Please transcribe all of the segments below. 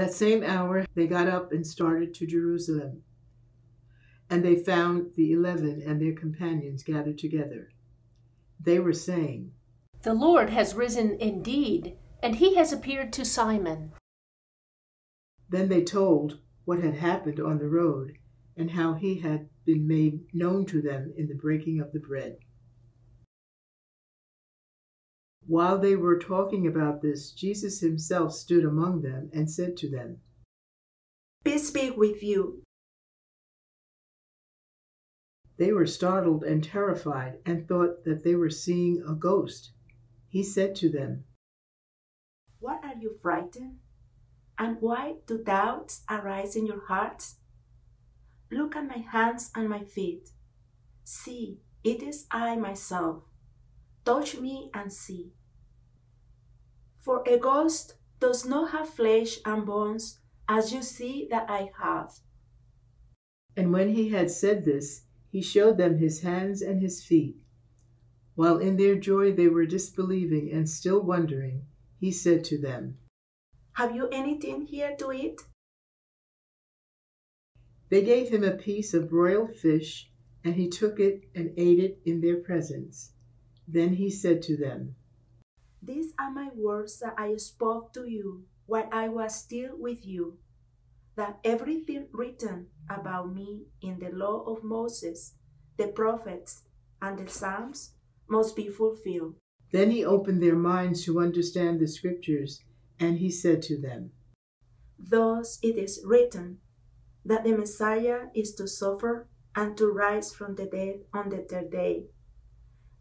That same hour they got up and started to Jerusalem. And they found the eleven and their companions gathered together. They were saying, The Lord has risen indeed, and he has appeared to Simon. Then they told what had happened on the road and how he had been made known to them in the breaking of the bread. While they were talking about this, Jesus himself stood among them and said to them, Peace be with you. They were startled and terrified and thought that they were seeing a ghost. He said to them, What are you frightened? And why do doubts arise in your hearts? Look at my hands and my feet. See, it is I myself. Touch me and see. For a ghost does not have flesh and bones, as you see that I have. And when he had said this, he showed them his hands and his feet. While in their joy they were disbelieving and still wondering, he said to them, Have you anything here to eat? They gave him a piece of broiled fish, and he took it and ate it in their presence. Then he said to them, These are my words that I spoke to you while I was still with you, that everything written about me in the law of Moses, the prophets, and the Psalms must be fulfilled. Then he opened their minds to understand the scriptures, and he said to them, Thus it is written that the Messiah is to suffer and to rise from the dead on the third day,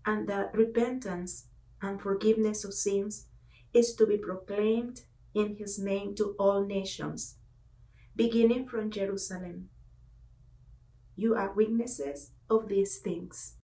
and that repentance and forgiveness of sins is to be proclaimed in his name to all nations, beginning from Jerusalem. You are witnesses of these things.